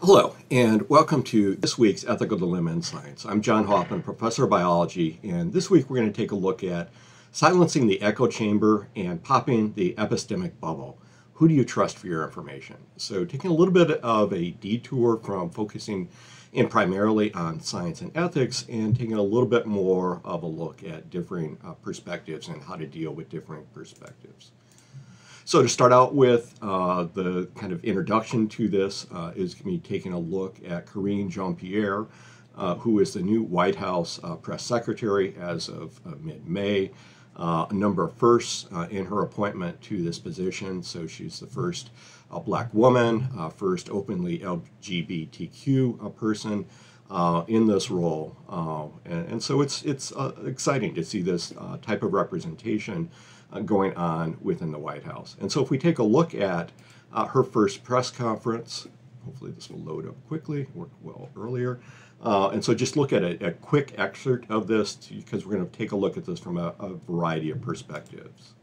Hello, and welcome to this week's Ethical Dilemma in Science. I'm John Hoffman, professor of biology, and this week we're going to take a look at silencing the echo chamber and popping the epistemic bubble. Who do you trust for your information? So, taking a little bit of a detour from focusing in primarily on science and ethics and taking a little bit more of a look at differing uh, perspectives and how to deal with differing perspectives. So to start out with, uh, the kind of introduction to this uh, is going to be taking a look at Karine Jean-Pierre, uh, who is the new White House uh, press secretary as of uh, mid-May. Uh, a number of firsts in her appointment to this position. So she's the first black woman, first openly LGBTQ person in this role. And, and, so it's, it's exciting to see this type of representation going on within the White House. And so if we take a look at uh, her first press conference, hopefully this will load up quickly, worked well earlier. Uh, and so just look at a, a, quick excerpt of this because we're going to take a look at this from a, a variety of perspectives.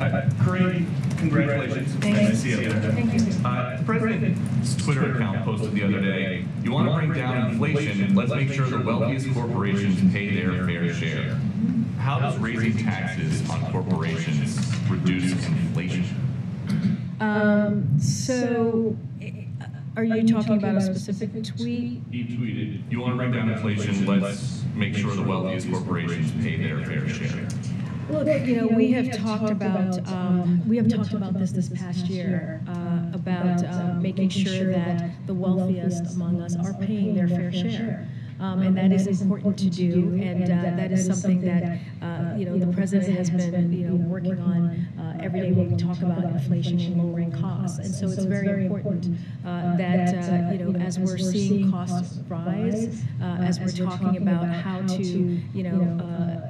Uh, Karine, congratulations. Thanks. Nice to see you. Thank you. Uh, the president's Twitter account posted the other day, you want to bring down inflation, and let's make sure the wealthiest corporations pay their fair share. How does raising taxes on corporations reduce inflation? Um, so, are you talking about a specific tweet? He tweeted, you want to bring down inflation, let's make sure the wealthiest corporations pay their fair share. Look, you know, we have talked about, um, we have talked about this this past year, uh, about uh, making sure that the wealthiest among us are paying their fair share. Um, and that is important to do, and uh, that is something that, uh, you know, the president has been, you know, working on uh, every day when we talk about inflation and lowering costs. And so it's very important uh, that, uh, you know, as we're seeing costs rise, uh, as we're talking about how to, you know,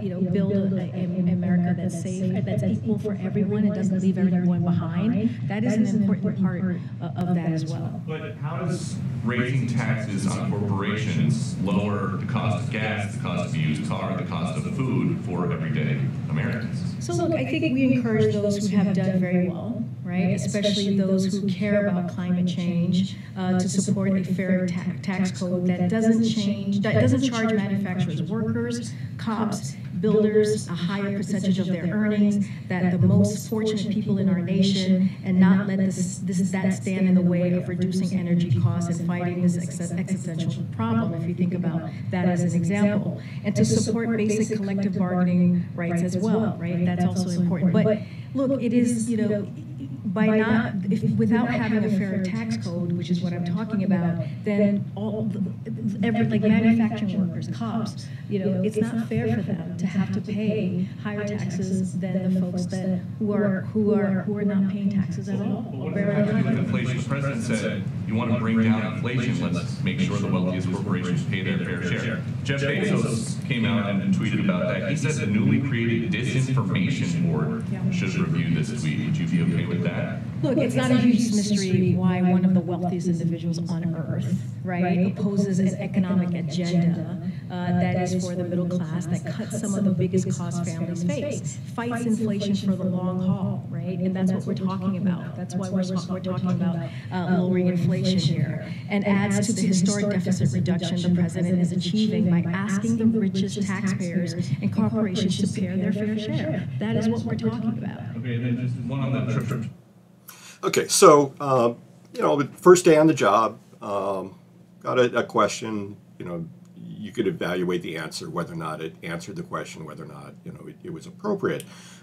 you know, build an America that's safe, that's equal for everyone, and doesn't leave everyone behind, that is an important part of that as well. But how does raising taxes on corporations lower the cost of gas, the cost of a used car, the cost of food for everyday Americans. So look, I think we encourage those who have done very well, right? Especially those who care about climate change, uh, to support a fair ta tax code that doesn't change, that doesn't charge manufacturers, workers, cops, builders a higher percentage of their earnings, that the most fortunate people in our nation, and not let this, this that stand in the way of reducing energy costs and fighting this existential problem, if you think about that as an example. And to support basic collective bargaining rights as well, right? That's also important. But look, it is, you know, by not, if, without having a fair tax code, which is what I'm talking about, then all, the, every, like manufacturing workers, cops, you know, it's not fair for them to have to pay higher taxes than the folks that, who are, who are, who are not paying taxes at all. Well, what does that have to do with inflation? The president said, you want to bring down inflation, let's make sure the wealthiest corporations pay their fair share. Jeff Bezos came out and tweeted about that. He said the newly created disinformation board should review this tweet. Would you be okay with that? Look, it's not a huge mystery why one of the wealthiest individuals on earth, right, opposes an economic agenda uh, that is for the middle class, that cuts some of the biggest costs families face, fights inflation for the long haul, right? And that's what we're talking about. That's why we're, we're talking about uh, lowering inflation here, and adds to the historic deficit reduction the president is achieving by asking the richest taxpayers and corporations to pay their fair share. That is what we're talking about. Okay, then just one on the trip. Okay, so, um, you know, first day on the job, um, got a, a, question, you know, you could evaluate the answer, whether or not it answered the question, whether or not, you know, it, it was appropriate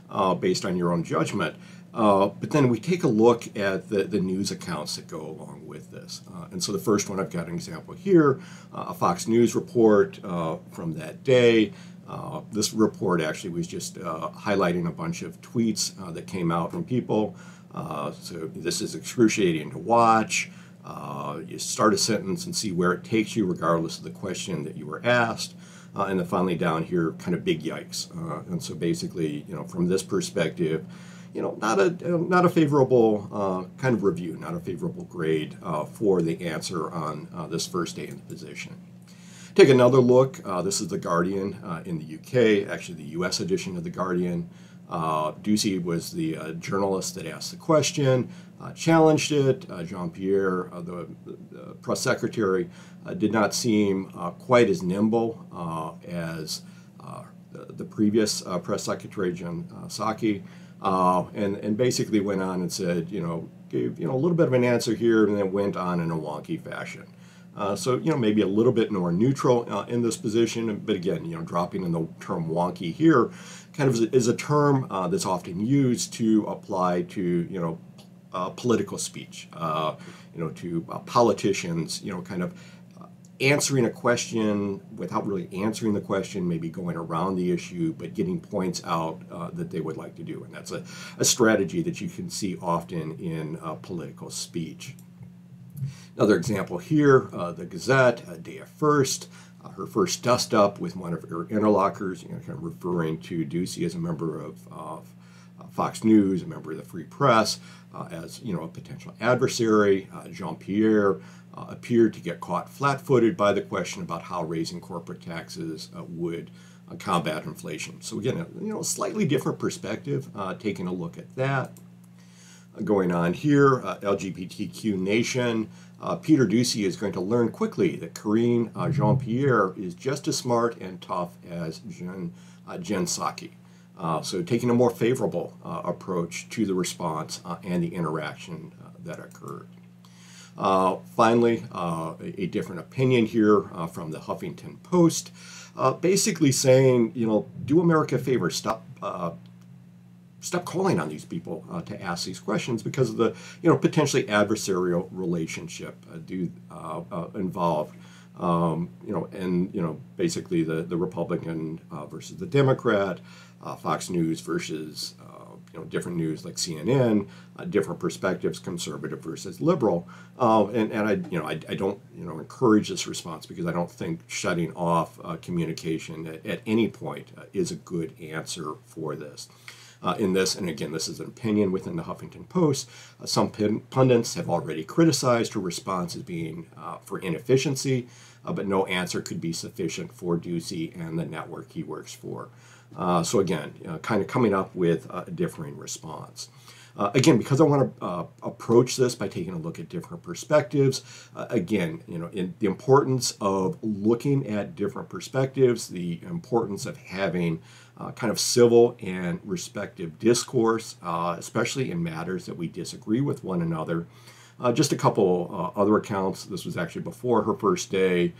uh, based on your own judgment. Uh, but then we take a look at the, the news accounts that go along with this. Uh, and so the first one, I've got an example here, uh, a Fox News report uh, from that day. Uh, this report actually was just highlighting a bunch of tweets that came out from people uh, so this is excruciating to watch. Uh, you start a sentence and see where it takes you, regardless of the question that you were asked. Uh, and then finally down here, kind of big yikes. Uh, and so basically, you know, from this perspective, you know, not a not a favorable uh, kind of review, not a favorable grade for the answer on this first day in the position. Take another look. this is the Guardian in the UK, actually the U.S. edition of the Guardian. Uh, Doocy was the uh, journalist that asked the question, uh, challenged it. Uh, Jean Pierre, uh, the, the, press secretary, uh, did not seem quite as nimble as the, the, previous press secretary, Jen Psaki, and, and basically went on and said, you know, gave you know a little bit of an answer here and then went on in a wonky fashion. Uh, so you know maybe a little bit more neutral uh, in this position, but again you know dropping in the term wonky here, kind of is a term uh, that's often used to apply to you know uh, political speech, uh, you know to uh, politicians, you know kind of answering a question without really answering the question, maybe going around the issue, but getting points out uh, that they would like to do. And that's a, a strategy that you can see often in uh, political speech. Another example here, uh, the Gazette, uh, Daya Furst, uh, her first dust up with one of her interlocutors, you know, kind of referring to Doocy as a member of, of uh, Fox News, a member of the Free Press, uh, as you know a potential adversary. Uh, Jean Pierre appeared to get caught flat-footed by the question about how raising corporate taxes would combat inflation. So again, a, you know, a slightly different perspective, taking a look at that going on here. Uh, LGBTQ Nation. Uh, Peter Doocy is going to learn quickly that Karine uh, Jean Pierre is just as smart and tough as Jen, uh, Jen Psaki. Uh, so, taking a more favorable uh, approach to the response and the interaction that occurred. finally, a, different opinion here from the Huffington Post, basically saying, you know, do America a favor, stop stop calling on these people uh, to ask these questions because of the you know potentially adversarial relationship uh, do uh, uh involved. Um, you know, and you know, basically the the Republican uh, versus the Democrat, uh, Fox News versus you know different news like CNN, different perspectives, conservative versus liberal, and and I you know I, I don't you know encourage this response because I don't think shutting off communication at, at, any point is a good answer for this uh, in this. And again, this is an opinion within the Huffington Post. Uh, some pundits have already criticized her response as being uh, for inefficiency, uh, but no answer could be sufficient for Doocy and the network he works for. Uh, so again, kind of coming up with a differing response. Uh, again, because I want to uh, approach this by taking a look at different perspectives. Uh, again, you know, in the importance of looking at different perspectives, the importance of having uh, kind of civil and respective discourse, uh, especially in matters that we disagree with one another. Uh, just a couple other accounts. This was actually before her first day.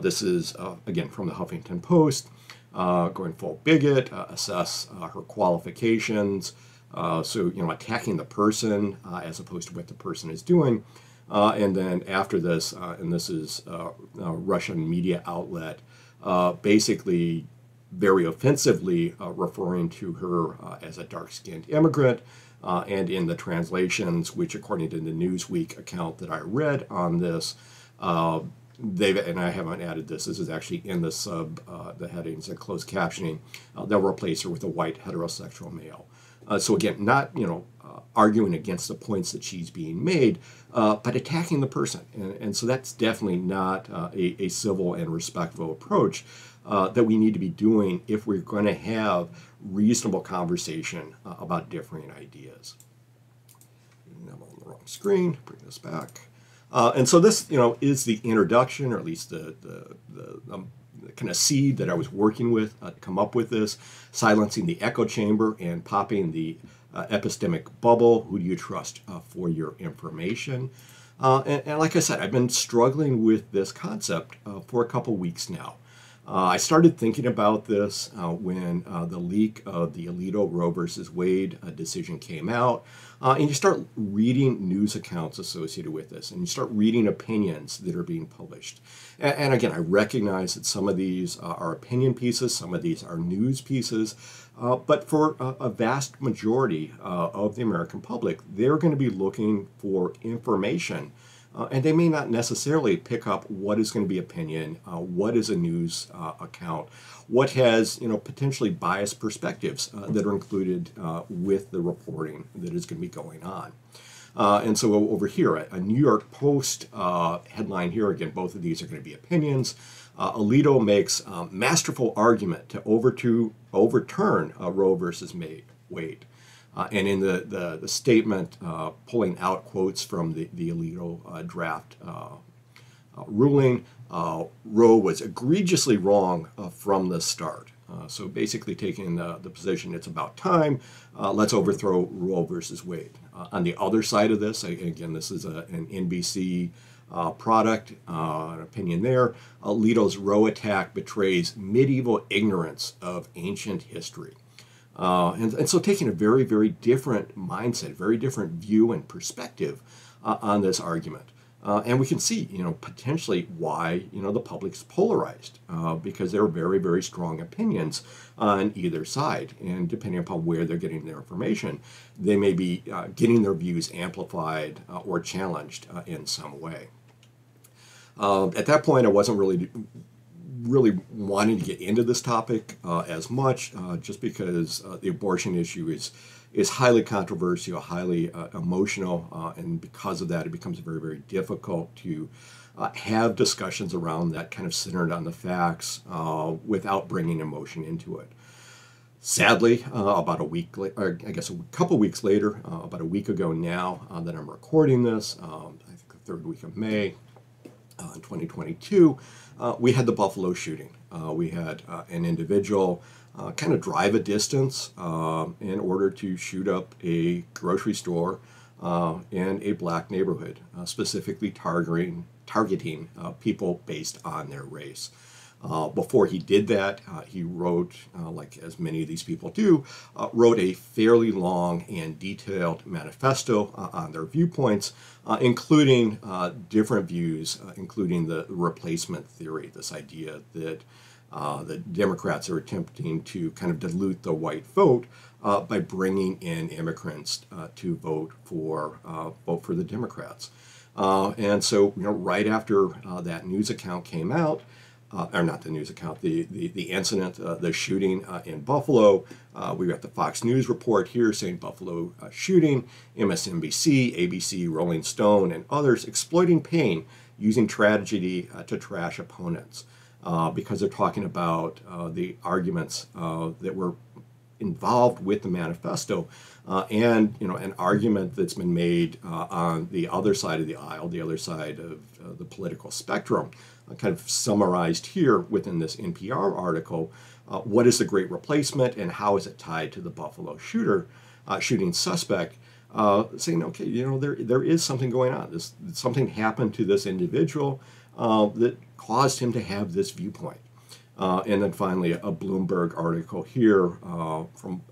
this is, again, from the Huffington Post. going full bigot, assess her qualifications, uh, so, you know, attacking the person uh, as opposed to what the person is doing. Uh, and then after this, uh, and this is uh, a Russian media outlet, basically very offensively referring to her as a dark skinned immigrant. and in the translations, which according to the Newsweek account that I read on this, they've and I haven't added this. This is actually in the sub, uh, the headings and closed captioning. Uh, they'll replace her with a white heterosexual male. Uh, so again, not you know uh, arguing against the points that she's being made, uh, but attacking the person, and, and so that's definitely not uh, a, a, civil and respectful approach uh, that we need to be doing if we're going to have reasonable conversation uh, about differing ideas. I'm on the wrong screen. Bring this back. and so this, you know, is the introduction, or at least the the, the um, kind of seed that I was working with uh, to come up with this, silencing the echo chamber and popping the uh, epistemic bubble. Who do you trust uh, for your information? Uh, and, and, like I said, I've been struggling with this concept uh, for a couple weeks now. Uh, I started thinking about this uh, when uh, the leak of the Alito Roe versus Wade uh, decision came out. Uh, and you start reading news accounts associated with this, and you start reading opinions that are being published. And, and again, I recognize that some of these uh, are opinion pieces, some of these are news pieces, but for a, a, vast majority of the American public, they're going to be looking for information uh, and they may not necessarily pick up what is going to be opinion, uh, what is a news uh, account, what has you know potentially biased perspectives uh, that are included uh, with the reporting that is going to be going on. Uh, and so over here, a New York Post headline here again, both of these are going to be opinions. Alito makes um, masterful argument to over to overturn Roe versus Wade. Uh, and in the, the, the statement, uh, pulling out quotes from the, the Alito uh, draft uh, uh, ruling, Roe was egregiously wrong from the start. so basically, taking the, the position it's about time, let's overthrow Roe versus Wade. on the other side of this, again, this is a, an NBC uh, product, uh, an opinion there. Alito's Roe attack betrays medieval ignorance of ancient history. Uh, and, and, so taking a very, very different mindset, very different view and perspective uh, on this argument. Uh, and we can see, you know, potentially why, you know, the public's polarized uh, because there are very, very strong opinions on either side. And depending upon where they're getting their information, they may be uh, getting their views amplified uh, or challenged in some way. at that point, I wasn't really really wanting to get into this topic uh, as much, uh, just because uh, the abortion issue is is highly controversial, highly uh, emotional, uh, and because of that, it becomes very very difficult to uh, have discussions around that kind of centered on the facts without bringing emotion into it. Sadly, about a week, la- or I guess a couple weeks later, about a week ago now that I'm recording this, um, I think the third week of May, in 2022 uh, we had the Buffalo shooting. Uh, we had uh, an individual uh, kind of drive a distance in order to shoot up a grocery store uh, in a black neighborhood, uh, specifically targeting targeting people based on their race. Uh, before he did that, uh, he wrote, uh, like as many of these people do, uh, wrote a fairly long and detailed manifesto uh, on their viewpoints, uh, including different views, including the replacement theory, this idea that the Democrats are attempting to kind of dilute the white vote by bringing in immigrants to vote for vote for the Democrats. and so, you know, right after that news account came out, uh, or not the news account, the, the, the incident, uh, the shooting uh, in Buffalo. Uh, we got the Fox News report here saying Buffalo uh, shooting, MSNBC, ABC, Rolling Stone, and others exploiting pain using tragedy uh, to trash opponents because they're talking about the arguments that were involved with the manifesto uh, and you know an argument that's been made uh, on the other side of the aisle, the other side of uh, the political spectrum, kind of summarized here within this NPR article. Uh, what is the Great Replacement and how is it tied to the Buffalo shooter, uh, shooting suspect? saying, okay, you know, there there is something going on. This something happened to this individual that caused him to have this viewpoint. Uh, and then finally, a Bloomberg article here uh, from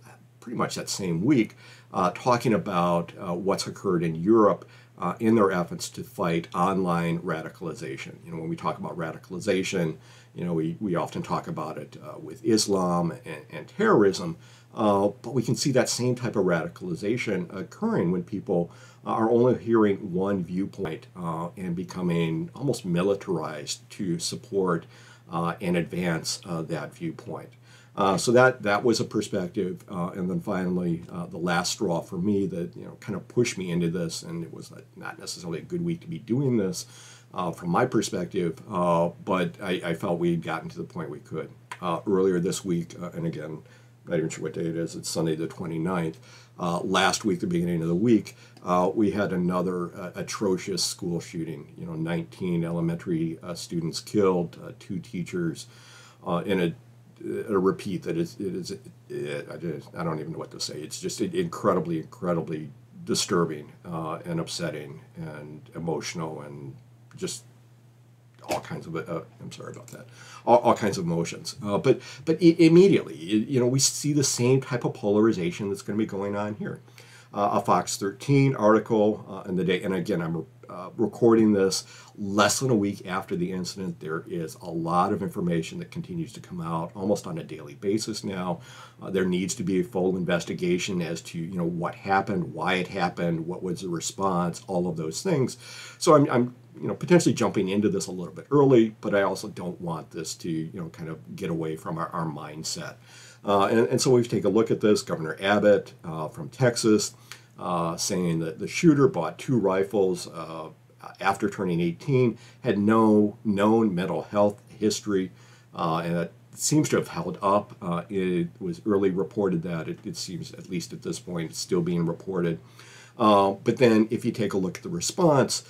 pretty much that same week, uh, talking about uh, what's occurred in Europe uh, in their efforts to fight online radicalization. You know, when we talk about radicalization, you know, we, we often talk about it uh, with Islam and, and terrorism, but we can see that same type of radicalization occurring when people are only hearing one viewpoint and becoming almost militarized to support uh, and advance uh, that viewpoint. Uh, so that that was a perspective, uh, and then finally uh, the last straw for me that you know kind of pushed me into this, and it was not necessarily a good week to be doing this uh, from my perspective, uh, but I, I, felt we had gotten to the point we could. Uh, earlier this week, uh, and again, I'm not even sure what day it is, it's Sunday the 29th. last week, the beginning of the week, we had another atrocious school shooting. You know, 19 elementary students killed, two teachers in a a repeat that is it is it, I, just, I don't even know what to say. It's just incredibly, incredibly disturbing uh, and upsetting and emotional and just all kinds of uh, I'm sorry about that. All, all kinds of emotions. Uh, but but it, immediately you know we see the same type of polarization that's going to be going on here. Uh, a Fox 13 article uh, in the day and again I'm uh, recording this less than a week after the incident. There is a lot of information that continues to come out almost on a daily basis now. Uh, there needs to be a full investigation as to you know what happened, why it happened, what was the response, all of those things. So I'm, I'm you know potentially jumping into this a little bit early, but I also don't want this to you know kind of get away from our, our mindset. Uh, and, and, so we've taken a look at this. Governor Abbott uh, from Texas uh, saying that the shooter bought two rifles uh, after turning 18, had no known mental health history, uh, and that seems to have held up. Uh, it was early reported that it, it, seems, at least at this point, it's still being reported. Uh, but then, if you take a look at the response,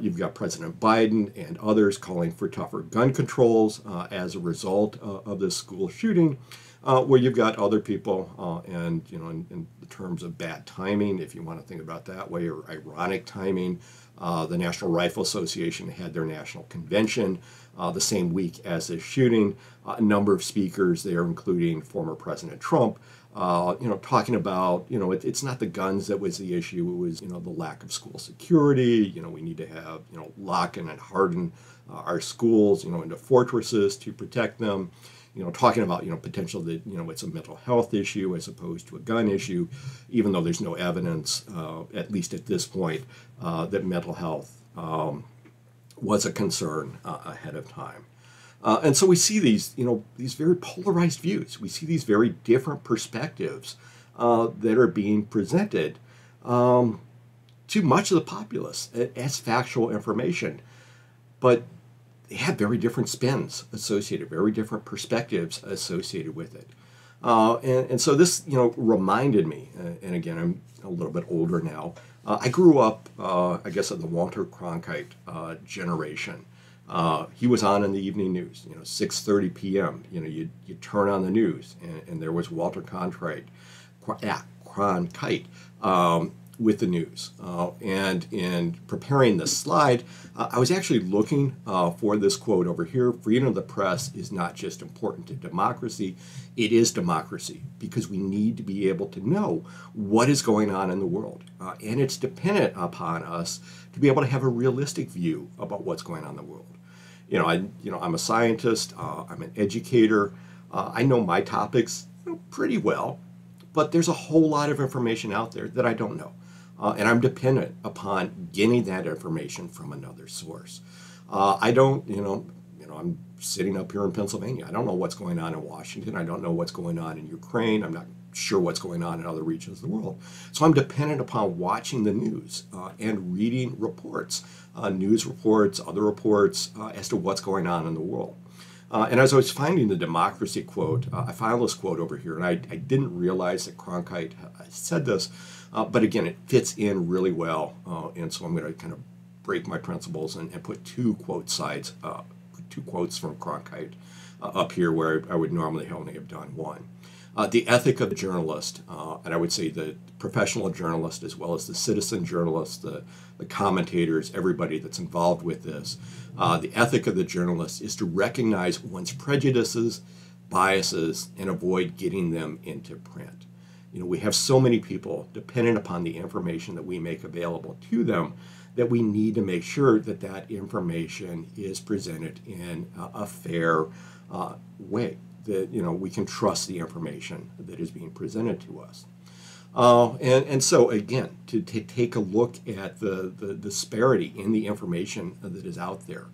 you've got President Biden and others calling for tougher gun controls as a result of this school shooting. Uh, where you've got other people, and you know, in, in, terms of bad timing, if you want to think about that way, or ironic timing, the National Rifle Association had their national convention the same week as the shooting. a number of speakers there, including former President Trump, uh, you know, talking about, you know, it, it's not the guns that was the issue. It was, you know, the lack of school security. You know, we need to have, you know, lock and harden uh, our schools, you know, into fortresses to protect them. You know, talking about, you know, potential that, you know, it's a mental health issue as opposed to a gun issue, even though there's no evidence, uh, at least at this point, uh, that mental health um, was a concern uh, ahead of time. Uh, and so we see these, you know, these very polarized views. We see these very different perspectives uh, that are being presented um, to much of the populace as factual information. But they have very different spins associated, very different perspectives associated with it. Uh, and, and so this, you know, reminded me, uh, and again, I'm a little bit older now. Uh, I grew up, uh, I guess, in the Walter Cronkite generation. Uh, he was on in the evening news, you know, 6:30 p.m. You know, you you turn on the news, and, and there was Walter Cronkite, Cronkite um, with the news. Uh, and in preparing the slide, uh, I was actually looking uh, for this quote over here: "Freedom of the press is not just important to democracy; it is democracy because we need to be able to know what is going on in the world, uh, and it's dependent upon us to be able to have a realistic view about what's going on in the world." you know, I you know I'm a scientist. Uh, I'm an educator. I know my topics pretty well, but there's a whole lot of information out there that I don't know, uh, and I'm dependent upon getting that information from another source. Uh, I don't, you know, you know, I'm sitting up here in Pennsylvania. I don't know what's going on in Washington. I don't know what's going on in Ukraine. I'm not sure what's going on in other regions of the world. So I'm dependent upon watching the news uh, and reading reports, uh, news reports, other reports uh, as to what's going on in the world. Uh, and as I was finding the democracy quote, uh, I found this quote over here, and I, I didn't realize that Cronkite said this, uh, but again, it fits in really well. and so I'm going to kind of break my principles and, and put two quote sides, two quotes from Cronkite up here where I would normally only have done one. Uh, the ethic of the journalist, uh, and I would say the professional journalist as well as the citizen journalist, the, the commentators, everybody that's involved with this, uh, the ethic of the journalist is to recognize one's prejudices, biases, and avoid getting them into print. You know, we have so many people dependent upon the information that we make available to them that we need to make sure that that information is presented in a, a fair uh, way that you know we can trust the information that is being presented to us. Uh, and, and so again, to, to take a look at the, the disparity in the information that is out there.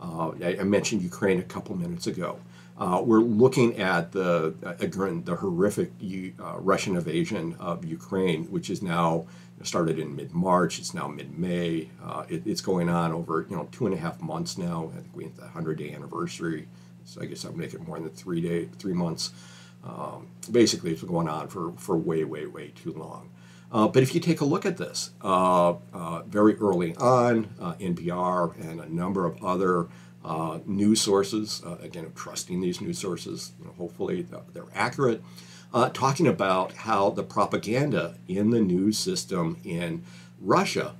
Uh, I, I, mentioned Ukraine a couple minutes ago. Uh, we're looking at the again the horrific uh, Russian invasion of Ukraine, which is now started in mid-March. It's now mid-May. Uh, it, it's going on over you know two and a half months now. I think we hit the 100-day anniversary so I guess I'll make it more than three day, three months. Um, basically, it's been going on for, for way, way, way too long. Uh, but if you take a look at this, uh, uh, very early on, uh, NPR and a number of other uh, news sources, uh, again, trusting these news sources, you know, hopefully they're accurate, talking about how the propaganda in the news system in Russia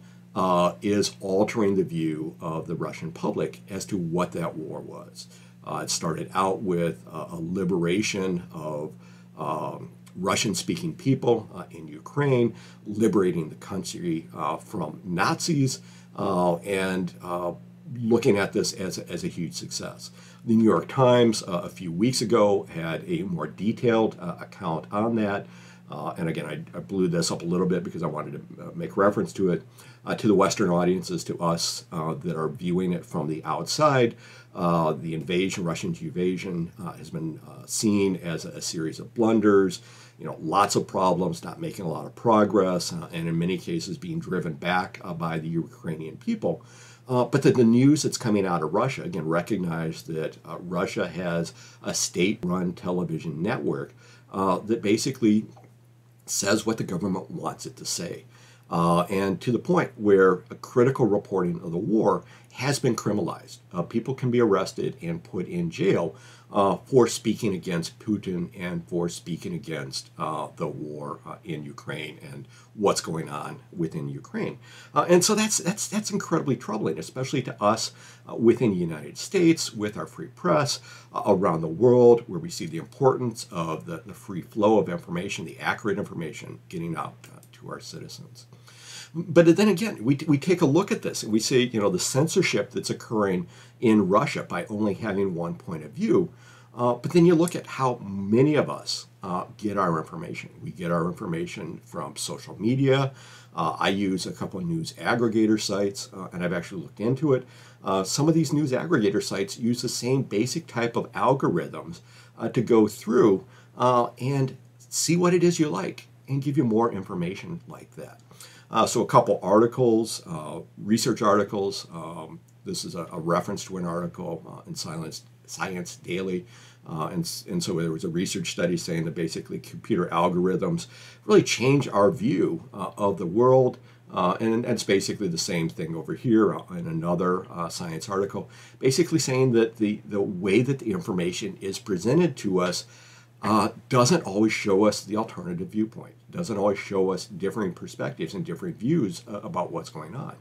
is altering the view of the Russian public as to what that war was. Uh, it started out with uh, a liberation of um, Russian speaking people uh, in Ukraine, liberating the country uh, from Nazis, uh, and uh, looking at this as, as a huge success. The New York Times a few weeks ago had a more detailed account on that. Uh, and again, I, I, blew this up a little bit because I wanted to uh, make reference to it uh, to the Western audiences, to us uh, that are viewing it from the outside. Uh, the invasion, Russian invasion, uh, has been seen as a, a, series of blunders. You know, lots of problems, not making a lot of progress, and in many cases being driven back by the Ukrainian people. Uh, but the, the news that's coming out of Russia, again, recognize that uh, Russia has a state run television network uh, that basically says what the government wants it to say. Uh, and to the point where a critical reporting of the war has been criminalized. Uh, people can be arrested and put in jail uh, for speaking against Putin and for speaking against uh, the war uh, in Ukraine and what's going on within Ukraine. Uh, and so that's that's that's incredibly troubling, especially to us uh, within the United States, with our free press around the world, where we see the importance of the, the free flow of information, the accurate information getting out to our citizens. But then again, we, we take a look at this and we see, you know, the censorship that's occurring in Russia by only having one point of view. Uh, but then you look at how many of us uh, get our information. We get our information from social media. Uh, I use a couple of news aggregator sites, uh, and I've actually looked into it. Uh, some of these news aggregator sites use the same basic type of algorithms uh, to go through and see what it is you like and give you more information like that. Uh, so a couple articles, uh, research articles. Um, this is a, a, reference to an article uh, in Science, Science Daily. Uh, and, and so there was a research study saying that basically computer algorithms really change our view uh, of the world. Uh, and, and, it's basically the same thing over here in another science article, basically saying that the, the way that the information is presented to us uh, doesn't always show us the alternative viewpoint, doesn't always show us differing perspectives and different views uh, about what's going on.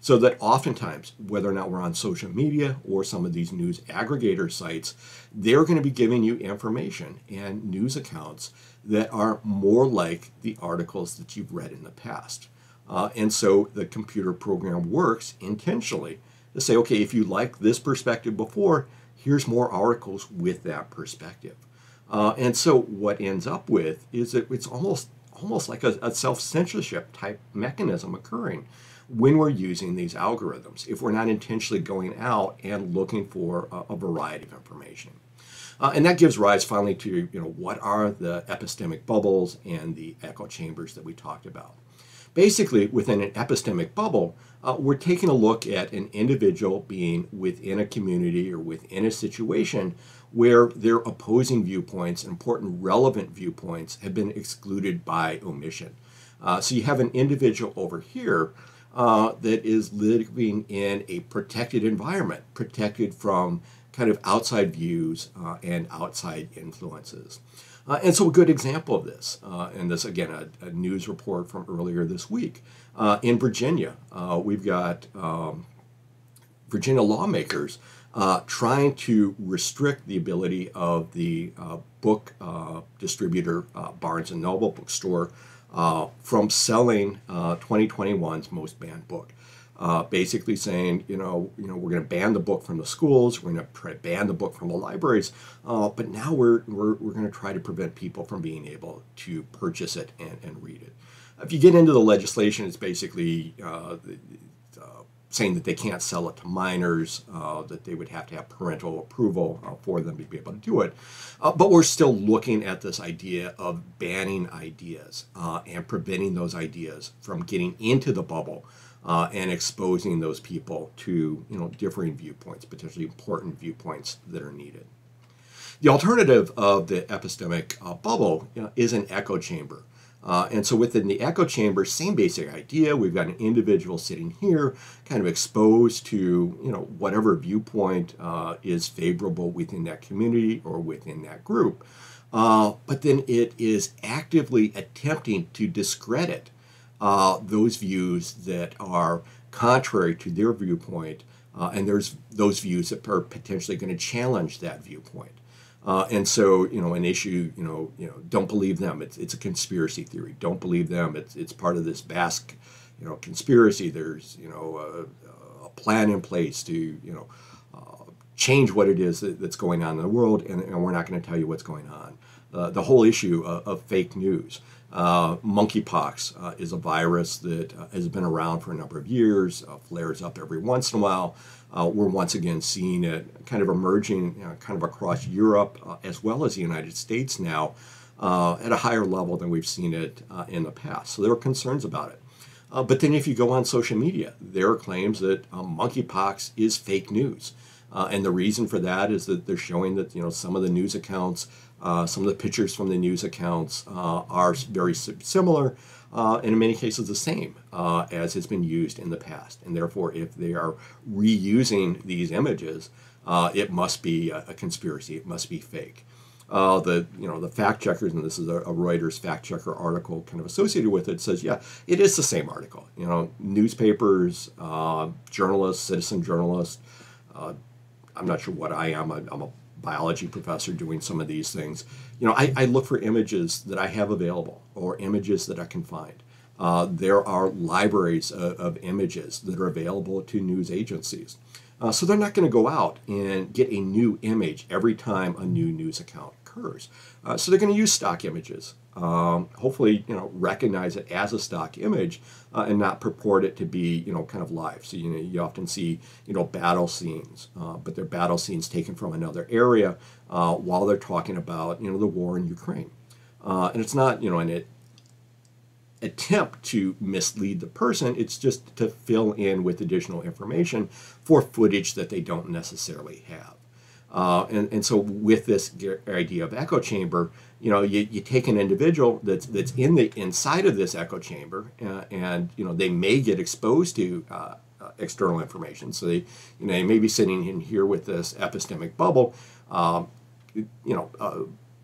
So that oftentimes, whether or not we're on social media or some of these news aggregator sites, they're going to be giving you information and news accounts that are more like the articles that you've read in the past. Uh, and so the computer program works intentionally to say, okay, if you like this perspective before, here's more articles with that perspective. Uh, and so what ends up with is that it's almost almost like a, a self-censorship type mechanism occurring when we're using these algorithms if we're not intentionally going out and looking for a, a variety of information. Uh, and that gives rise finally to you know what are the epistemic bubbles and the echo chambers that we talked about. Basically, within an epistemic bubble, uh, we're taking a look at an individual being within a community or within a situation where their opposing viewpoints, important relevant viewpoints, have been excluded by omission. Uh, so you have an individual over here uh, that is living in a protected environment, protected from kind of outside views uh, and outside influences. Uh, and so, a good example of this, uh, and this again, a, a, news report from earlier this week. Uh, in Virginia, uh, we've got um, Virginia lawmakers uh, trying to restrict the ability of the uh, book distributor Barnes and Noble bookstore from selling 2021's most banned book uh, basically saying, you know, you know, we're going to ban the book from the schools, we're going to try to ban the book from the libraries, uh, but now we're, we're, we're going to try to prevent people from being able to purchase it and, and read it. If you get into the legislation, it's basically uh, uh saying that they can't sell it to minors, uh, that they would have to have parental approval uh, for them to be able to do it. but we're still looking at this idea of banning ideas and preventing those ideas from getting into the bubble uh, and exposing those people to you know differing viewpoints, potentially important viewpoints that are needed. The alternative of the epistemic uh, bubble you know, is an echo chamber. Uh, and so within the echo chamber, same basic idea. We've got an individual sitting here, kind of exposed to you know whatever viewpoint uh, is favorable within that community or within that group. Uh, but then it is actively attempting to discredit uh, those views that are contrary to their viewpoint, uh, and there's those views that are potentially going to challenge that viewpoint. Uh, and so, you know, an issue, you know, you know, don't believe them. It's, it's a conspiracy theory. Don't believe them. It's, it's part of this vast, you know, conspiracy. There's, you know, a, a plan in place to, you know, uh, change what it is that, that's going on in the world, and, and we're not going to tell you what's going on. Uh, the whole issue of, of fake news. Uh, monkeypox uh, is a virus that uh, has been around for a number of years, uh, flares up every once in a while. Uh, we're once again seeing it kind of emerging kind of across Europe uh, as well as the United States now at a higher level than we've seen it in the past. So there are concerns about it. But then if you go on social media, there are claims that monkeypox is fake news. And the reason for that is that they're showing that you know some of the news accounts, uh, some of the pictures from the news accounts uh, are very similar, uh, and in many cases the same uh, as has been used in the past. And therefore, if they are reusing these images, it must be a, a, conspiracy. It must be fake. the you know the fact checkers, and this is a, a Reuters fact checker article kind of associated with it, says yeah, it is the same article. You know, newspapers, journalists, citizen journalists. Uh, I'm not sure what I am. I, am a biology professor doing some of these things. You know, I, I, look for images that I have available or images that I can find. Uh, there are libraries of, of, images that are available to news agencies. Uh, so they're not going to go out and get a new image every time a new news account occurs. Uh, so they're going to use stock images um, hopefully you know recognize it as a stock image uh, and not purport it to be you know kind of live. So you know you often see you know battle scenes uh, but they're battle scenes taken from another area uh, while they're talking about you know the war in Ukraine. Uh, and it's not you know an attempt to mislead the person. It's just to fill in with additional information for footage that they don't necessarily have uh, and, and so with this idea of echo chamber, you know, you, you take an individual that's that's in the inside of this echo chamber, uh, and you know they may get exposed to uh, uh, external information. So they, you know, they may be sitting in here with this epistemic bubble. Um, you know, uh,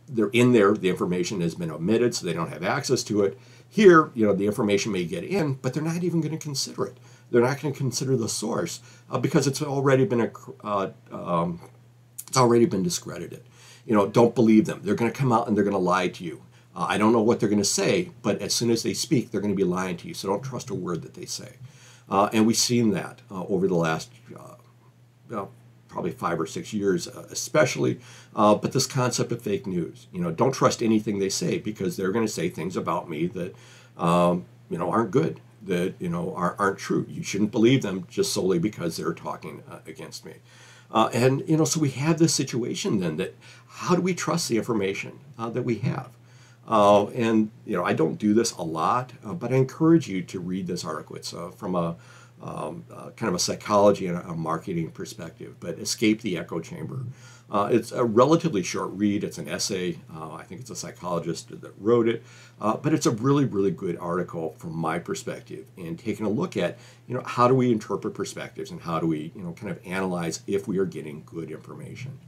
they're in there. The information has been omitted, so they don't have access to it. Here, you know, the information may get in, but they're not even going to consider it. They're not going to consider the source uh, because it's already been a, um, it's already been discredited you know, don't believe them. They're going to come out and they're going to lie to you. Uh, I don't know what they're going to say, but as soon as they speak, they're going to be lying to you. So don't trust a word that they say. Uh, and we've seen that uh, over the last uh, probably five or six years, uh, especially. Uh, but this concept of fake news, you know, don't trust anything they say because they're going to say things about me that, um, you know, aren't good, that you know are, aren't true. You shouldn't believe them just solely because they're talking against me. Uh, and you know, so we have this situation then that how do we trust the information uh, that we have? Uh, and you know, I don't do this a lot, uh, but I encourage you to read this article. It's uh, from a um, uh, kind of a psychology and a marketing perspective, but escape the echo chamber. Uh, it's a relatively short read. It's an essay. Uh, I think it's a psychologist that wrote it, uh, but it's a really, really good article from my perspective in taking a look at, you know, how do we interpret perspectives and how do we, you know, kind of analyze if we are getting good information.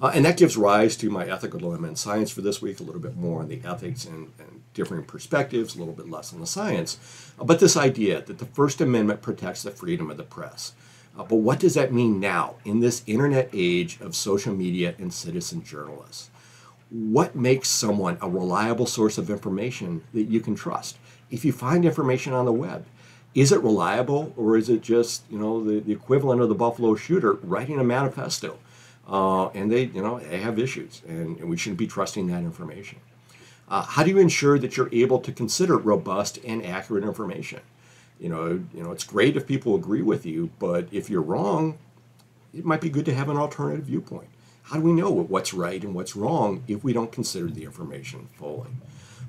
Uh, and that gives rise to my ethical dilemma in science for this week, a little bit more on the ethics and, and differing perspectives, a little bit less on the science. But this idea that the First Amendment protects the freedom of the press. Uh, but what does that mean now in this internet age of social media and citizen journalists? What makes someone a reliable source of information that you can trust? If you find information on the web, is it reliable or is it just you know the, the equivalent of the Buffalo shooter writing a manifesto? Uh, and they you know they have issues, and, we shouldn't be trusting that information. Uh, how do you ensure that you're able to consider robust and accurate information? You know, you know, it's great if people agree with you, but if you're wrong, it might be good to have an alternative viewpoint. How do we know what's right and what's wrong if we don't consider the information fully?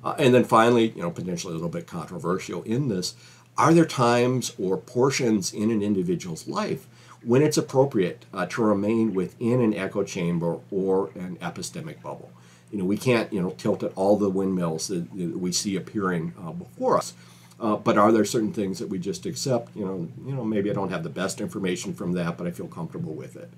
Uh, and then finally, you know, potentially a little bit controversial in this, are there times or portions in an individual's life when it's appropriate uh, to remain within an echo chamber or an epistemic bubble? You know, we can't, you know, tilt at all the windmills that, that we see appearing uh, before us. Uh, but are there certain things that we just accept? You know, you know, maybe I don't have the best information from that, but I feel comfortable with it.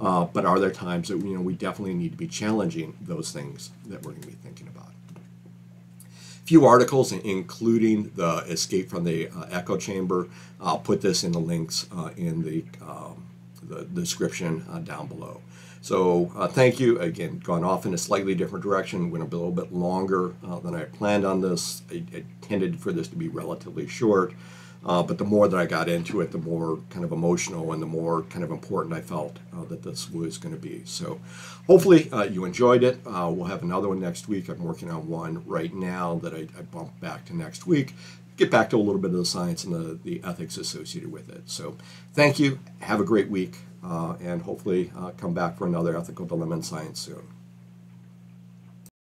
Uh, but are there times that you know we definitely need to be challenging those things that we're going to be thinking about? A few articles, including the escape from the uh, echo chamber. I'll put this in the links uh, in the um, the description uh, down below. So uh, thank you. Again, gone off in a slightly different direction, went a little bit longer uh, than I planned on this. I, I, intended for this to be relatively short, uh, but the more that I got into it, the more kind of emotional and the more kind of important I felt uh, that this was going to be. So hopefully uh, you enjoyed it. Uh, we'll have another one next week. I'm working on one right now that I, I bumped back to next week get back to a little bit of the science and the, the ethics associated with it. So, thank you. Have a great week and hopefully uh, come back for another ethical dilemma in science soon.